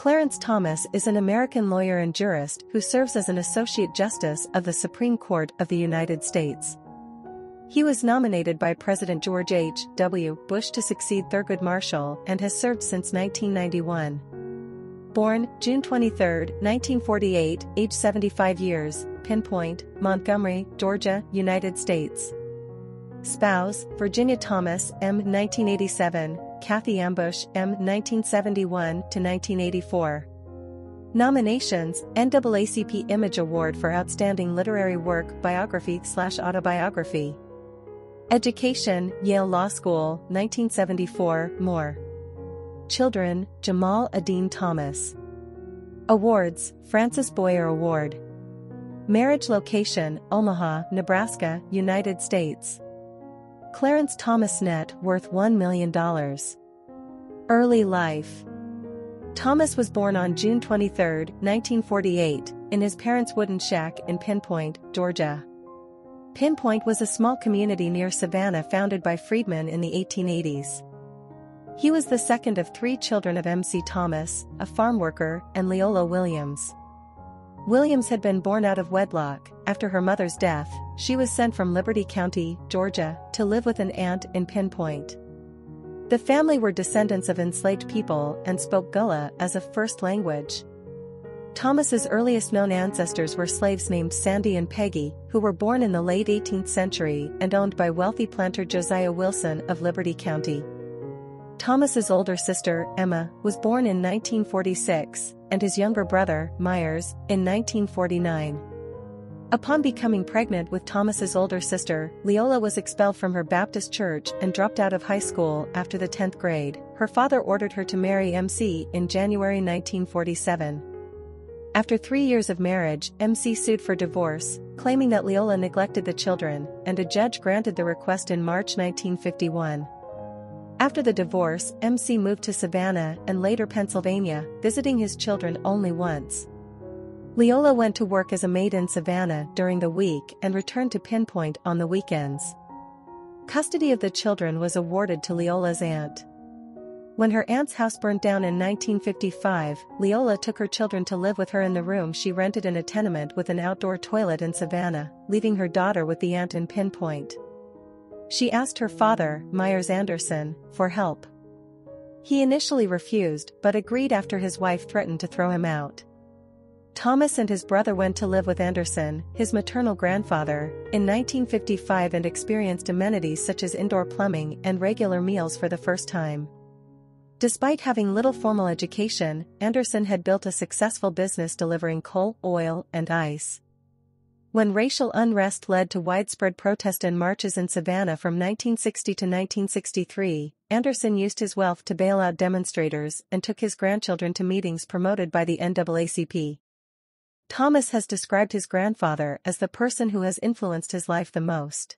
Clarence Thomas is an American lawyer and jurist who serves as an Associate Justice of the Supreme Court of the United States. He was nominated by President George H. W. Bush to succeed Thurgood Marshall and has served since 1991. Born June 23, 1948, age 75 years, pinpoint, Montgomery, Georgia, United States. Spouse, Virginia Thomas, M. 1987, Kathy Ambush, M. 1971 to 1984. Nominations NAACP Image Award for Outstanding Literary Work Biography slash Autobiography Education Yale Law School 1974 More Children Jamal Adine Thomas Awards Francis Boyer Award Marriage Location Omaha, Nebraska, United States Clarence Thomas net worth $1 million. Early life Thomas was born on June 23, 1948, in his parents' wooden shack in Pinpoint, Georgia. Pinpoint was a small community near Savannah founded by freedmen in the 1880s. He was the second of three children of M.C. Thomas, a farm worker, and Leola Williams. Williams had been born out of wedlock. After her mother's death, she was sent from Liberty County, Georgia, to live with an aunt in Pinpoint. The family were descendants of enslaved people and spoke Gullah as a first language. Thomas's earliest known ancestors were slaves named Sandy and Peggy, who were born in the late 18th century and owned by wealthy planter Josiah Wilson of Liberty County. Thomas's older sister, Emma, was born in 1946, and his younger brother, Myers, in 1949. Upon becoming pregnant with Thomas's older sister, Leola was expelled from her Baptist church and dropped out of high school after the 10th grade. Her father ordered her to marry MC in January 1947. After three years of marriage, MC sued for divorce, claiming that Leola neglected the children, and a judge granted the request in March 1951. After the divorce, MC moved to Savannah and later Pennsylvania, visiting his children only once. Leola went to work as a maid in Savannah during the week and returned to Pinpoint on the weekends. Custody of the children was awarded to Leola's aunt. When her aunt's house burned down in 1955, Leola took her children to live with her in the room she rented in a tenement with an outdoor toilet in Savannah, leaving her daughter with the aunt in Pinpoint. She asked her father, Myers Anderson, for help. He initially refused but agreed after his wife threatened to throw him out. Thomas and his brother went to live with Anderson, his maternal grandfather, in 1955 and experienced amenities such as indoor plumbing and regular meals for the first time. Despite having little formal education, Anderson had built a successful business delivering coal, oil, and ice. When racial unrest led to widespread protest and marches in Savannah from 1960 to 1963, Anderson used his wealth to bail out demonstrators and took his grandchildren to meetings promoted by the NAACP. Thomas has described his grandfather as the person who has influenced his life the most.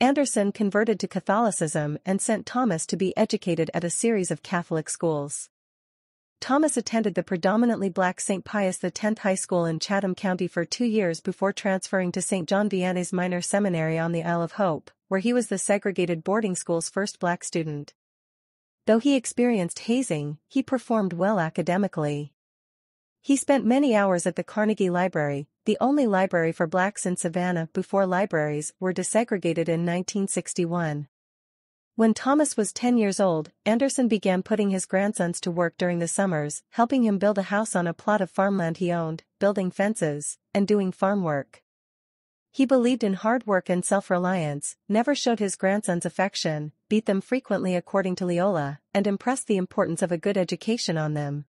Anderson converted to Catholicism and sent Thomas to be educated at a series of Catholic schools. Thomas attended the predominantly black St. Pius X High School in Chatham County for two years before transferring to St. John Vianney's Minor Seminary on the Isle of Hope, where he was the segregated boarding school's first black student. Though he experienced hazing, he performed well academically. He spent many hours at the Carnegie Library, the only library for blacks in Savannah before libraries were desegregated in 1961. When Thomas was 10 years old, Anderson began putting his grandsons to work during the summers, helping him build a house on a plot of farmland he owned, building fences, and doing farm work. He believed in hard work and self-reliance, never showed his grandsons affection, beat them frequently according to Leola, and impressed the importance of a good education on them.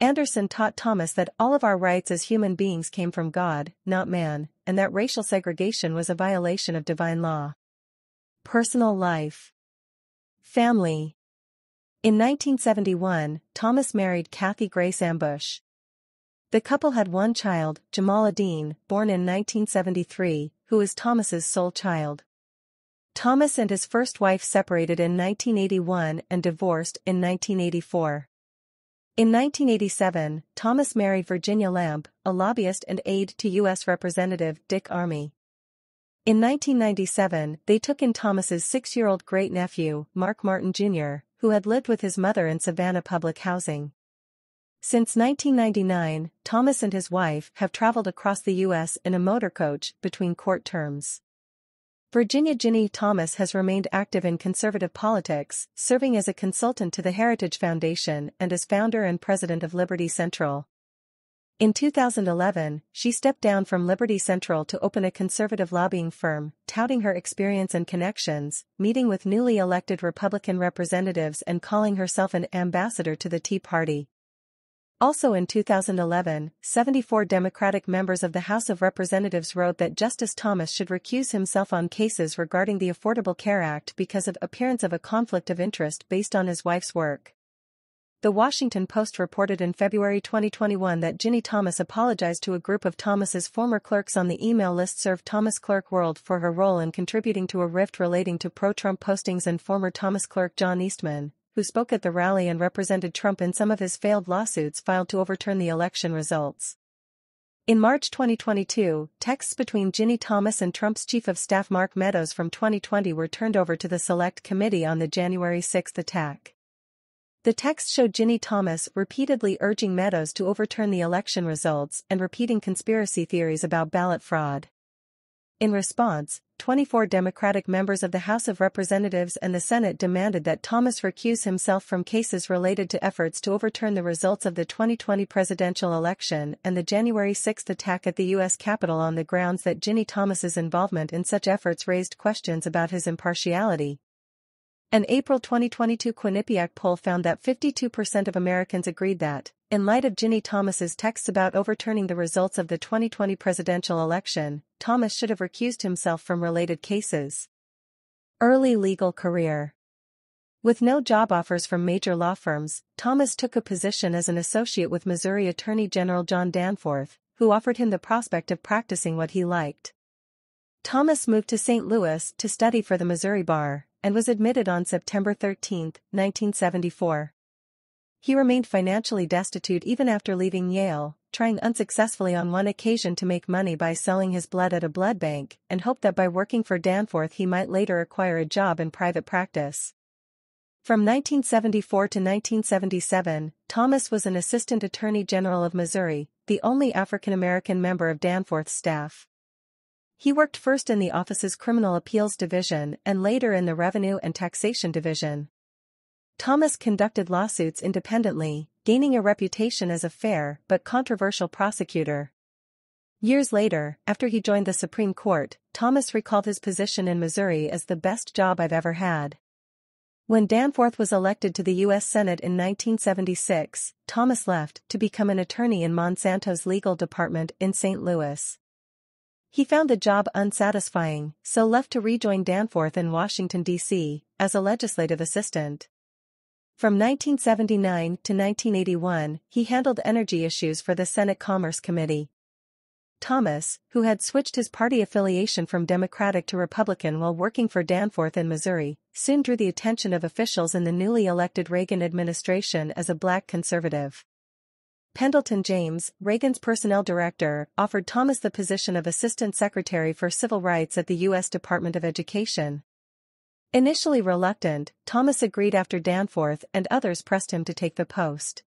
Anderson taught Thomas that all of our rights as human beings came from God, not man, and that racial segregation was a violation of divine law. Personal life. Family. In 1971, Thomas married Kathy Grace Ambush. The couple had one child, Jamal Adine, born in 1973, who is Thomas's sole child. Thomas and his first wife separated in 1981 and divorced in 1984. In 1987, Thomas married Virginia Lamp, a lobbyist and aide to U.S. Representative Dick Armey. In 1997, they took in Thomas's six-year-old great-nephew, Mark Martin Jr., who had lived with his mother in Savannah public housing. Since 1999, Thomas and his wife have traveled across the U.S. in a motorcoach between court terms. Virginia Ginny Thomas has remained active in conservative politics, serving as a consultant to the Heritage Foundation and as founder and president of Liberty Central. In 2011, she stepped down from Liberty Central to open a conservative lobbying firm, touting her experience and connections, meeting with newly elected Republican representatives and calling herself an ambassador to the Tea Party. Also in 2011, 74 Democratic members of the House of Representatives wrote that Justice Thomas should recuse himself on cases regarding the Affordable Care Act because of appearance of a conflict of interest based on his wife's work. The Washington Post reported in February 2021 that Ginny Thomas apologized to a group of Thomas's former clerks on the email list listserv Thomas Clerk World for her role in contributing to a rift relating to pro-Trump postings and former Thomas clerk John Eastman, who spoke at the rally and represented Trump in some of his failed lawsuits filed to overturn the election results. In March 2022, texts between Ginny Thomas and Trump's chief of staff Mark Meadows from 2020 were turned over to the Select Committee on the January 6 attack. The text showed Ginny Thomas repeatedly urging Meadows to overturn the election results and repeating conspiracy theories about ballot fraud. In response, 24 Democratic members of the House of Representatives and the Senate demanded that Thomas recuse himself from cases related to efforts to overturn the results of the 2020 presidential election and the January 6 attack at the U.S. Capitol on the grounds that Ginny Thomas's involvement in such efforts raised questions about his impartiality, an April 2022 Quinnipiac poll found that 52% of Americans agreed that, in light of Ginny Thomas's texts about overturning the results of the 2020 presidential election, Thomas should have recused himself from related cases. Early legal career With no job offers from major law firms, Thomas took a position as an associate with Missouri Attorney General John Danforth, who offered him the prospect of practicing what he liked. Thomas moved to St. Louis to study for the Missouri bar, and was admitted on September 13, 1974. He remained financially destitute even after leaving Yale, trying unsuccessfully on one occasion to make money by selling his blood at a blood bank, and hoped that by working for Danforth he might later acquire a job in private practice. From 1974 to 1977, Thomas was an Assistant Attorney General of Missouri, the only African American member of Danforth's staff. He worked first in the office's Criminal Appeals Division and later in the Revenue and Taxation Division. Thomas conducted lawsuits independently, gaining a reputation as a fair but controversial prosecutor. Years later, after he joined the Supreme Court, Thomas recalled his position in Missouri as the best job I've ever had. When Danforth was elected to the U.S. Senate in 1976, Thomas left to become an attorney in Monsanto's legal department in St. Louis. He found the job unsatisfying, so left to rejoin Danforth in Washington, D.C., as a legislative assistant. From 1979 to 1981, he handled energy issues for the Senate Commerce Committee. Thomas, who had switched his party affiliation from Democratic to Republican while working for Danforth in Missouri, soon drew the attention of officials in the newly elected Reagan administration as a black conservative. Pendleton James, Reagan's personnel director, offered Thomas the position of Assistant Secretary for Civil Rights at the U.S. Department of Education. Initially reluctant, Thomas agreed after Danforth and others pressed him to take the post.